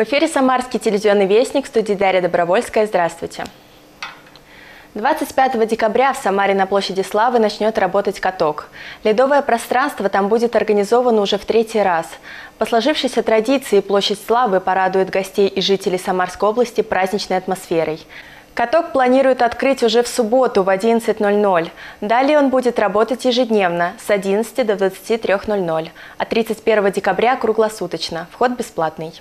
В эфире «Самарский телевизионный вестник» в студии Дарья Добровольская. Здравствуйте. 25 декабря в Самаре на площади Славы начнет работать каток. Ледовое пространство там будет организовано уже в третий раз. По сложившейся традиции площадь Славы порадует гостей и жителей Самарской области праздничной атмосферой. Каток планируют открыть уже в субботу в 11.00. Далее он будет работать ежедневно с 11 до 23.00, а 31 декабря круглосуточно. Вход бесплатный.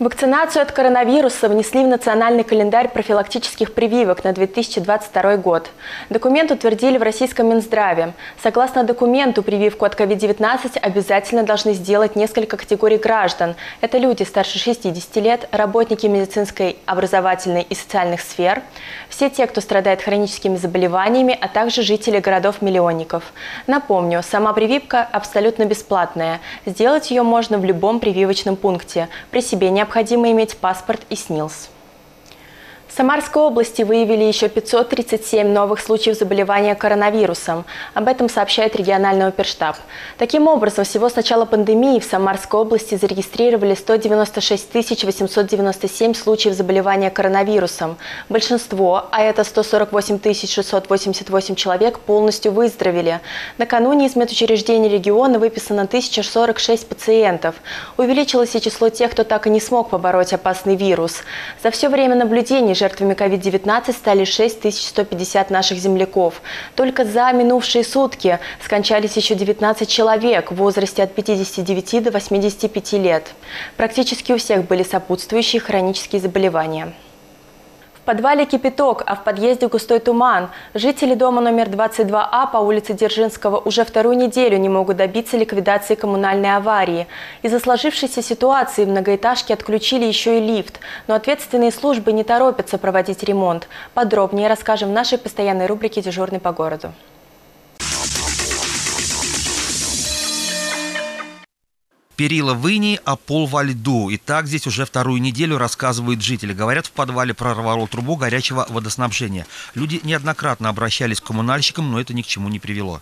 Вакцинацию от коронавируса внесли в национальный календарь профилактических прививок на 2022 год. Документ утвердили в российском Минздраве. Согласно документу, прививку от COVID-19 обязательно должны сделать несколько категорий граждан. Это люди старше 60 лет, работники медицинской, образовательной и социальных сфер, все те, кто страдает хроническими заболеваниями, а также жители городов-миллионников. Напомню, сама прививка абсолютно бесплатная. Сделать ее можно в любом прививочном пункте. При себе не необходимо иметь паспорт и СНИЛС. Самарской области выявили еще 537 новых случаев заболевания коронавирусом. Об этом сообщает региональный оперштаб. Таким образом, всего с начала пандемии в Самарской области зарегистрировали 196 897 случаев заболевания коронавирусом. Большинство, а это 148 688 человек, полностью выздоровели. Накануне из медучреждений региона выписано 1046 пациентов. Увеличилось и число тех, кто так и не смог побороть опасный вирус. За все время наблюдений Жертвами COVID-19 стали 6150 наших земляков. Только за минувшие сутки скончались еще 19 человек в возрасте от 59 до 85 лет. Практически у всех были сопутствующие хронические заболевания. Подвале кипяток, а в подъезде густой туман. Жители дома номер 22А по улице Дзержинского уже вторую неделю не могут добиться ликвидации коммунальной аварии. Из-за сложившейся ситуации в многоэтажке отключили еще и лифт. Но ответственные службы не торопятся проводить ремонт. Подробнее расскажем в нашей постоянной рубрике «Дежурный по городу». Перила в инии, а пол во льду. И так здесь уже вторую неделю рассказывают жители. Говорят, в подвале прорвало трубу горячего водоснабжения. Люди неоднократно обращались к коммунальщикам, но это ни к чему не привело.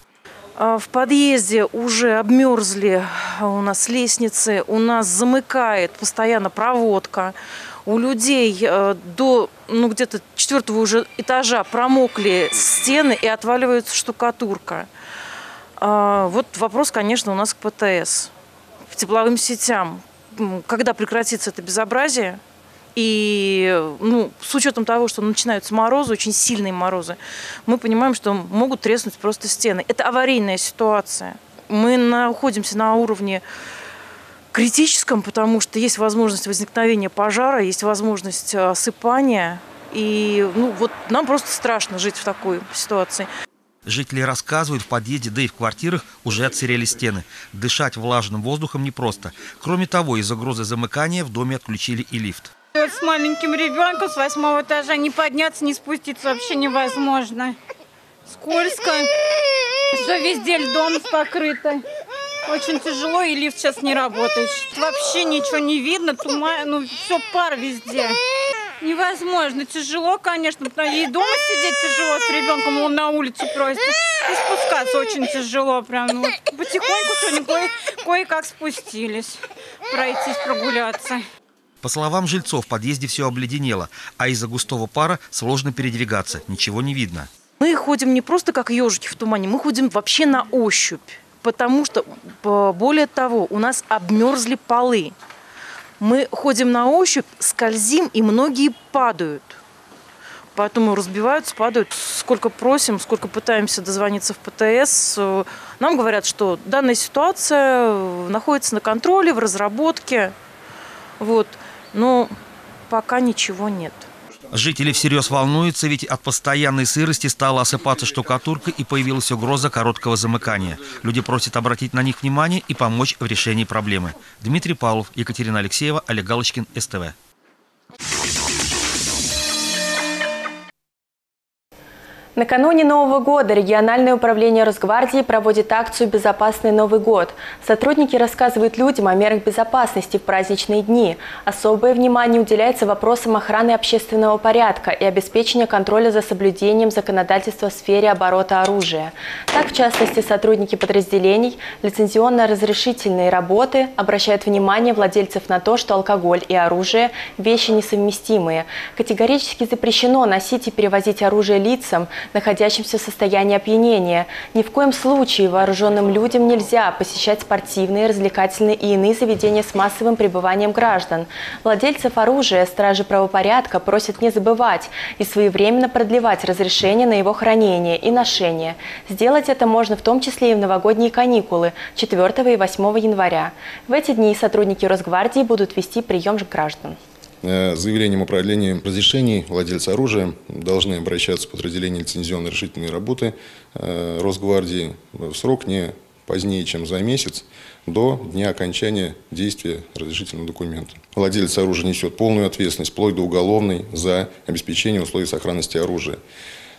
А, в подъезде уже обмерзли у нас лестницы, у нас замыкает постоянно проводка. У людей э, до ну, где-то четвертого уже этажа промокли стены и отваливается штукатурка. А, вот вопрос, конечно, у нас к ПТС к тепловым сетям. Когда прекратится это безобразие, и ну, с учетом того, что начинаются морозы, очень сильные морозы, мы понимаем, что могут треснуть просто стены. Это аварийная ситуация. Мы находимся на уровне критическом, потому что есть возможность возникновения пожара, есть возможность э, осыпания. И ну, вот нам просто страшно жить в такой ситуации. Жители рассказывают, в подъезде, да и в квартирах уже отсырели стены. Дышать влажным воздухом непросто. Кроме того, из-за угрозы замыкания в доме отключили и лифт. С маленьким ребенком с восьмого этажа не подняться, не спуститься вообще невозможно. Скользко. Все везде льдом покрыто. Очень тяжело, и лифт сейчас не работает. Вообще ничего не видно, туман, ну все пар везде. Невозможно. Тяжело, конечно. И дома сидеть тяжело с ребенком, он на улицу просит. И спускаться очень тяжело. Прям ну, потихоньку сегодня кое- кое-как спустились. Пройтись, прогуляться. По словам жильцов, в подъезде все обледенело, а из-за густого пара сложно передвигаться, ничего не видно. Мы ходим не просто как ежики в тумане, мы ходим вообще на ощупь. Потому что, более того, у нас обмерзли полы. Мы ходим на ощупь, скользим, и многие падают. Поэтому разбиваются, падают. Сколько просим, сколько пытаемся дозвониться в ПТС, нам говорят, что данная ситуация находится на контроле, в разработке. Вот. Но пока ничего нет. Жители всерьез волнуются, ведь от постоянной сырости стала осыпаться штукатурка и появилась угроза короткого замыкания. Люди просят обратить на них внимание и помочь в решении проблемы. Дмитрий Павлов, Екатерина Алексеева, Олег Галочкин, СТВ. Накануне Нового года региональное управление Росгвардии проводит акцию «Безопасный Новый год». Сотрудники рассказывают людям о мерах безопасности в праздничные дни. Особое внимание уделяется вопросам охраны общественного порядка и обеспечения контроля за соблюдением законодательства в сфере оборота оружия. Так, в частности, сотрудники подразделений лицензионно-разрешительные работы обращают внимание владельцев на то, что алкоголь и оружие – вещи несовместимые. Категорически запрещено носить и перевозить оружие лицам – находящимся в состоянии опьянения. Ни в коем случае вооруженным людям нельзя посещать спортивные, развлекательные и иные заведения с массовым пребыванием граждан. Владельцев оружия стражи правопорядка просят не забывать и своевременно продлевать разрешение на его хранение и ношение. Сделать это можно в том числе и в новогодние каникулы 4 и 8 января. В эти дни сотрудники Росгвардии будут вести прием граждан. Э, заявлением о продлении разрешений владельцы оружия должны обращаться в подразделение лицензионной решительной работы э, Росгвардии в срок не позднее, чем за месяц до дня окончания действия разрешительного документа. Владелец оружия несет полную ответственность, вплоть до уголовной, за обеспечение условий сохранности оружия.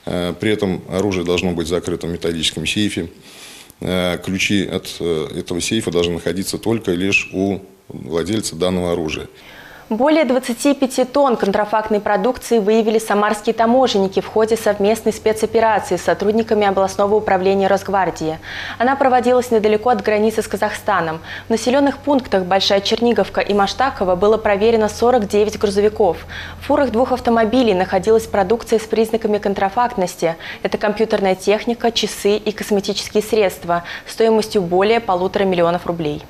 Э, при этом оружие должно быть закрыто в металлическом сейфе. Ключи от этого сейфа должны находиться только лишь у владельца данного оружия. Более 25 тонн контрафактной продукции выявили самарские таможенники в ходе совместной спецоперации с сотрудниками областного управления Росгвардии. Она проводилась недалеко от границы с Казахстаном. В населенных пунктах Большая Черниговка и Маштакова было проверено 49 грузовиков. В фурах двух автомобилей находилась продукция с признаками контрафактности. Это компьютерная техника, часы и косметические средства стоимостью более полутора миллионов рублей.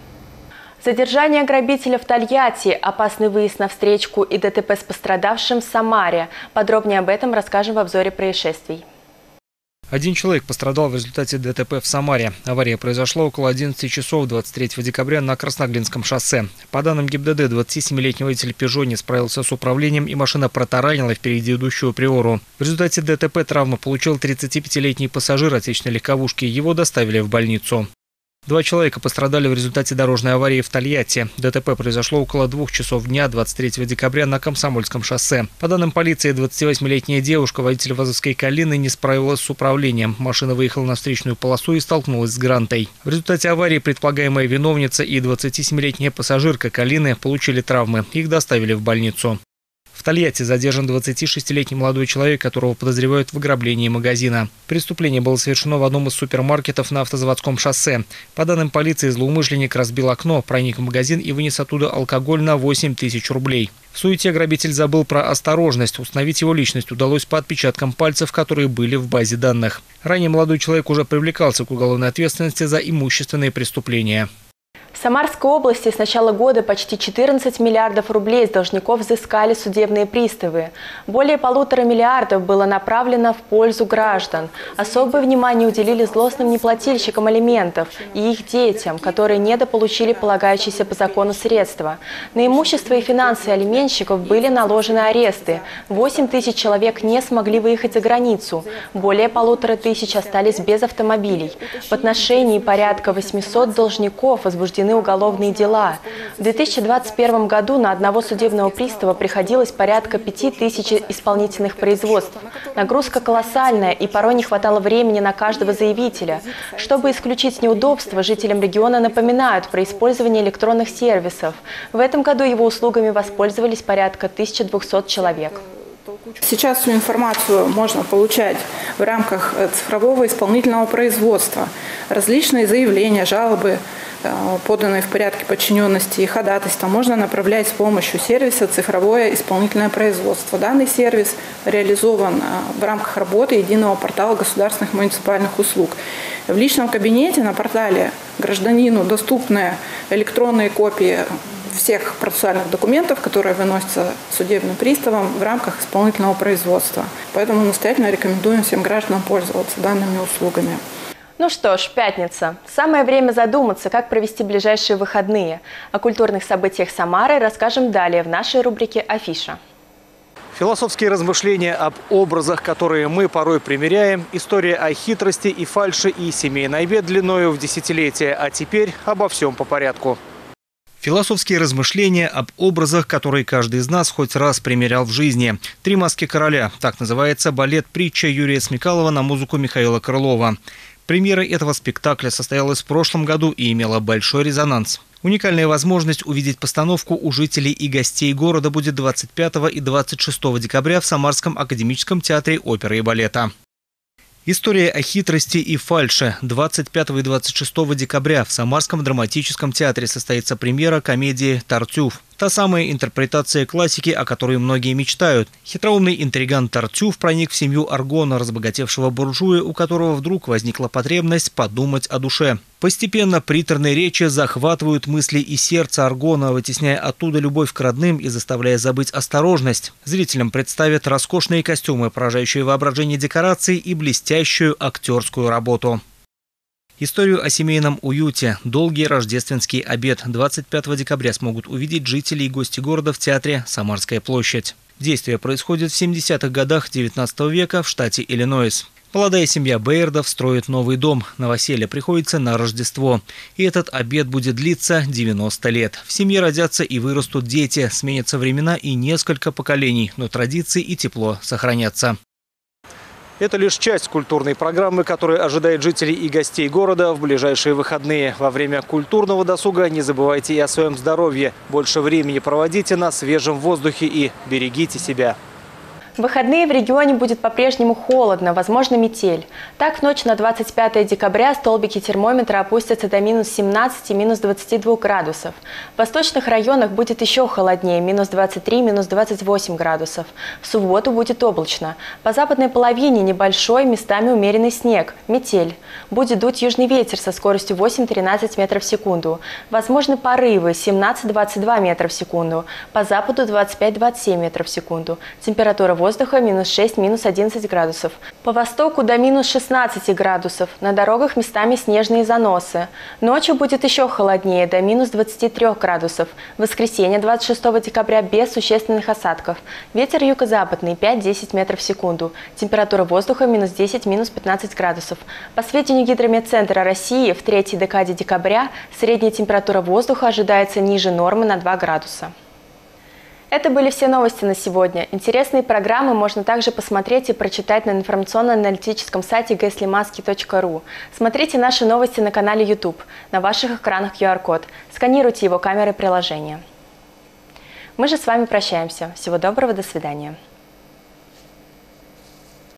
Задержание грабителя в Тольятти, опасный выезд на встречку и ДТП с пострадавшим в Самаре. Подробнее об этом расскажем в обзоре происшествий. Один человек пострадал в результате ДТП в Самаре. Авария произошла около 11 часов 23 декабря на Красноглинском шоссе. По данным ГИБДД, 27-летний водитель «Пежо» не справился с управлением и машина протаранила впереди идущую «Приору». В результате ДТП травму получил 35-летний пассажир отечественной легковушки. Его доставили в больницу. Два человека пострадали в результате дорожной аварии в Тольятти. ДТП произошло около двух часов дня 23 декабря на Комсомольском шоссе. По данным полиции, 28-летняя девушка, водитель вазовской «Калины», не справилась с управлением. Машина выехала на встречную полосу и столкнулась с грантой. В результате аварии предполагаемая виновница и 27-летняя пассажирка «Калины» получили травмы. Их доставили в больницу. В Тольятти задержан 26-летний молодой человек, которого подозревают в ограблении магазина. Преступление было совершено в одном из супермаркетов на автозаводском шоссе. По данным полиции, злоумышленник разбил окно, проник в магазин и вынес оттуда алкоголь на 8 тысяч рублей. В суете грабитель забыл про осторожность. Установить его личность удалось по отпечаткам пальцев, которые были в базе данных. Ранее молодой человек уже привлекался к уголовной ответственности за имущественные преступления. Самарской области с начала года почти 14 миллиардов рублей с должников взыскали судебные приставы. Более полутора миллиардов было направлено в пользу граждан. Особое внимание уделили злостным неплательщикам алиментов и их детям, которые недополучили полагающиеся по закону средства. На имущество и финансы алименщиков были наложены аресты. 8 тысяч человек не смогли выехать за границу. Более полутора тысяч остались без автомобилей. В отношении порядка 800 должников возбуждены возбуждены уголовные дела. В 2021 году на одного судебного пристава приходилось порядка 5000 исполнительных производств. Нагрузка колоссальная и порой не хватало времени на каждого заявителя. Чтобы исключить неудобства, жителям региона напоминают про использование электронных сервисов. В этом году его услугами воспользовались порядка 1200 человек. Сейчас всю информацию можно получать в рамках цифрового исполнительного производства. Различные заявления, жалобы, Э, поданные в порядке подчиненности и ходатайства, можно направлять с помощью сервиса «Цифровое исполнительное производство». Данный сервис реализован э, в рамках работы единого портала государственных муниципальных услуг. В личном кабинете на портале гражданину доступны электронные копии всех процессуальных документов, которые выносятся судебным приставом в рамках исполнительного производства. Поэтому настоятельно рекомендуем всем гражданам пользоваться данными услугами. Ну что ж, пятница. Самое время задуматься, как провести ближайшие выходные. О культурных событиях Самары расскажем далее в нашей рубрике «Афиша». Философские размышления об образах, которые мы порой примеряем, история о хитрости и фальши и семейной бед длиною в десятилетия, а теперь обо всем по порядку. Философские размышления об образах, которые каждый из нас хоть раз примерял в жизни. «Три маски короля» – так называется балет-притча Юрия Смекалова на музыку Михаила Крылова. Премьера этого спектакля состоялась в прошлом году и имела большой резонанс. Уникальная возможность увидеть постановку у жителей и гостей города будет 25 и 26 декабря в Самарском академическом театре оперы и балета. История о хитрости и фальше. 25 и 26 декабря в Самарском драматическом театре состоится премьера комедии «Тартюф». Та самая интерпретация классики, о которой многие мечтают. Хитроумный интриган Тартюф проник в семью Аргона, разбогатевшего буржуя, у которого вдруг возникла потребность подумать о душе. Постепенно приторные речи захватывают мысли и сердце Аргона, вытесняя оттуда любовь к родным и заставляя забыть осторожность. Зрителям представят роскошные костюмы, поражающие воображение декораций и блестящую актерскую работу. Историю о семейном уюте, долгий рождественский обед 25 декабря смогут увидеть жители и гости города в театре «Самарская площадь». Действие происходит в 70-х годах 19 века в штате Иллинойс. Молодая семья Бейердов строит новый дом. Новоселье приходится на Рождество. И этот обед будет длиться 90 лет. В семье родятся и вырастут дети, сменятся времена и несколько поколений, но традиции и тепло сохранятся. Это лишь часть культурной программы, которая ожидает жителей и гостей города в ближайшие выходные. Во время культурного досуга не забывайте и о своем здоровье. Больше времени проводите на свежем воздухе и берегите себя. В выходные в регионе будет по-прежнему холодно, возможно метель. Так, в ночь на 25 декабря столбики термометра опустятся до минус 17 и минус 22 градусов. В восточных районах будет еще холоднее, минус 23, минус 28 градусов. В субботу будет облачно. По западной половине небольшой, местами умеренный снег, метель. Будет дуть южный ветер со скоростью 8-13 метров в секунду. Возможны порывы 17-22 метра в секунду. По западу 25-27 метров в секунду. Температура воздуха минус 6, минус 11 градусов. По востоку до минус 16 градусов. На дорогах местами снежные заносы. Ночью будет еще холоднее, до минус 23 градусов. В воскресенье 26 декабря без существенных осадков. Ветер юго-западный 5-10 метров в секунду. Температура воздуха минус 10, минус 15 градусов. По сведению Гидрометцентра России, в третьей декаде декабря средняя температура воздуха ожидается ниже нормы на 2 градуса. Это были все новости на сегодня. Интересные программы можно также посмотреть и прочитать на информационно-аналитическом сайте gaslimaski.ru. Смотрите наши новости на канале YouTube. На ваших экранах QR-код. Сканируйте его камеры приложения. Мы же с вами прощаемся. Всего доброго, до свидания.